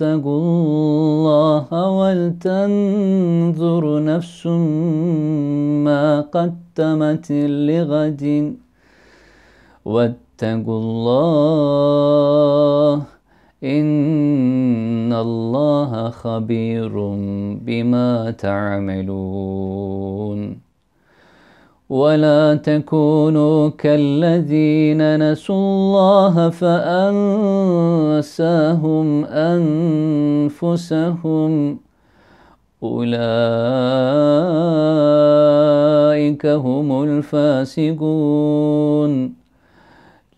اتقوا الله ولتنظر نفس ما قدمت لغد. واتقوا الله إن الله خبير بما تعملون. ولا تكونوا كالذين نسوا الله فأنساهم أنفسهم. أولئك هم الفاسقون.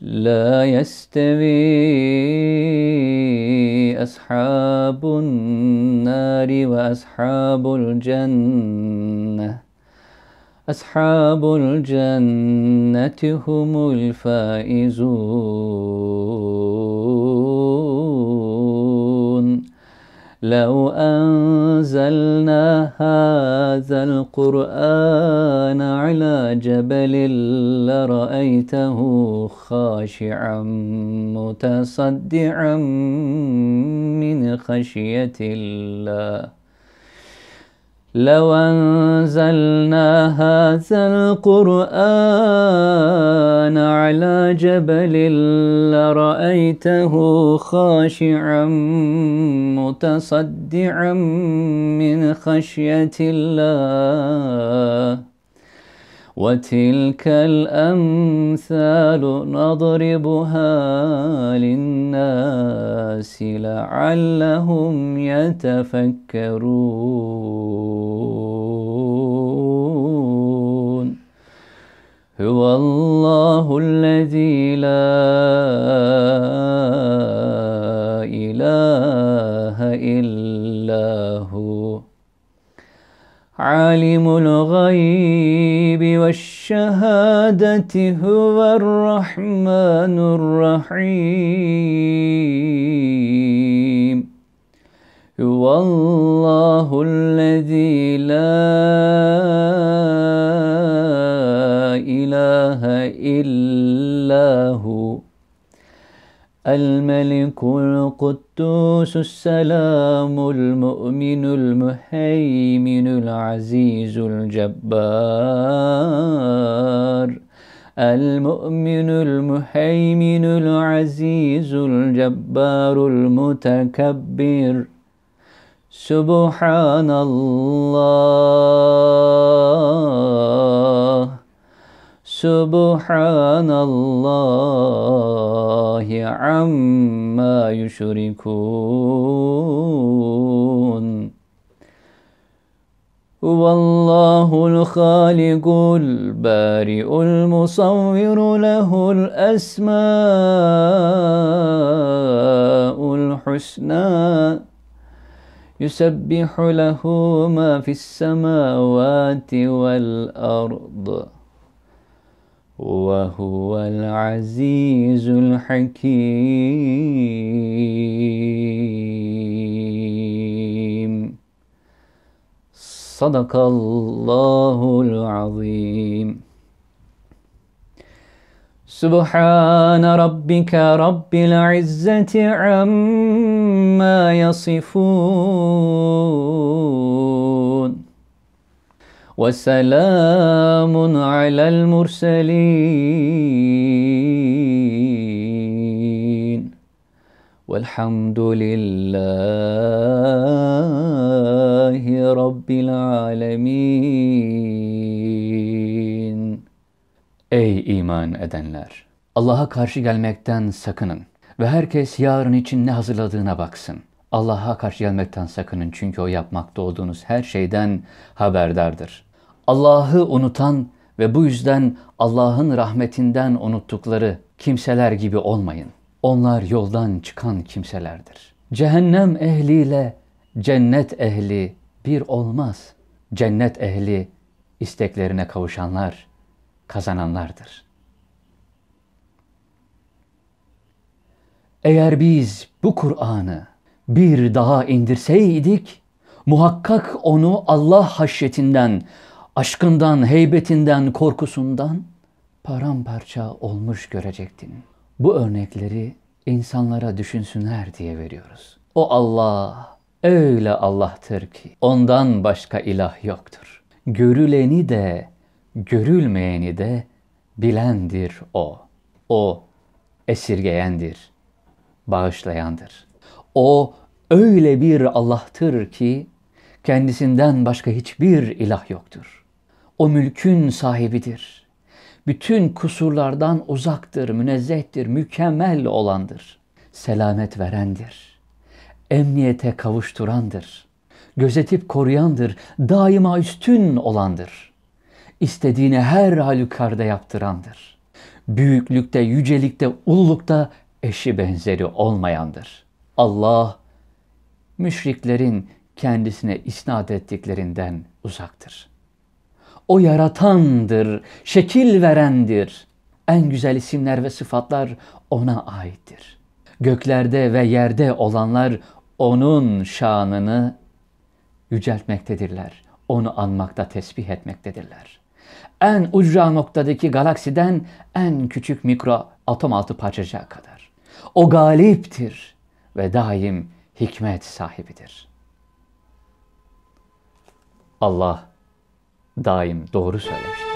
لا يستوي أصحاب النار وأصحاب الجنة. أصحاب الجنة هم الفائزون. لو أنزلنا هذا القرآن على جبل لرأيته خاشعا متصدعا من خشية الله. لو أنزلنا هذا القرآن على جبل لرأيته خاشعا متصدعا من خشية الله. وتلك الأمثال نضربها للناس لعلهم يتفكرون. هو الله الذي لا إله إلا هو عالم الغيب والشهادة هو الرحمن الرحيم. هو الله الذي لا إله إلا هو الملك القدوس السلام المؤمن المهيمن العزيز الجبار المؤمن المهيمن العزيز الجبار المتكبر سبحان الله سبحان الله عما يشركون. هو الله الخالق البارئ المصور له الأسماء الحسنى. يسبح له ما في السماوات والأرض. وهو العزيز الحكيم. صدق الله العظيم. سبحان ربك رب العزة عما يصفون. وسلام على المرسلين والحمد لله رب العالمين Ey iman edenler! Allah'a karşı gelmekten sakının ve herkes yarın için ne hazırladığına baksın. Allah'a karşı gelmekten sakının çünkü o yapmakta olduğunuz her şeyden haberdardır. Allah'ı unutan ve bu yüzden Allah'ın rahmetinden unuttukları kimseler gibi olmayın. Onlar yoldan çıkan kimselerdir. Cehennem ehliyle cennet ehli bir olmaz. cennet ehli isteklerine kavuşanlar kazananlardır. Eğer biz bu Kur'an'ı bir daha indirseydik, muhakkak onu Allah haşyetinden, aşkından, heybetinden, korkusundan paramparça olmuş görecektin. Bu örnekleri insanlara düşünsünler diye veriyoruz. O Allah öyle Allah'tır ki ondan başka ilah yoktur. Görüleni de görülmeyeni de bilendir o. O esirgeyendir, bağışlayandır. O öyle bir Allah'tır ki kendisinden başka hiçbir ilah yoktur. O mülkün sahibidir. Bütün kusurlardan uzaktır, münezzehtir, mükemmel olandır. Selamet verendir. Emniyete kavuşturandır. Gözetip koruyandır, daima üstün olandır. İstediğini her halükarda yaptırandır. Büyüklükte, yücelikte, ululukta eşi benzeri olmayandır. Allah müşriklerin kendisine isnat ettiklerinden uzaktır. O yaratandır, şekil verendir. En güzel isimler ve sıfatlar ona aittir. Göklerde ve yerde olanlar onun şanını yüceltmektedirler. Onu anmakta, tesbih etmektedirler. En ucra noktadaki galaksiden en küçük mikro atom altı parçacığa kadar. O galiptir ve daim hikmet sahibidir. Allah daim doğru söylemiştir.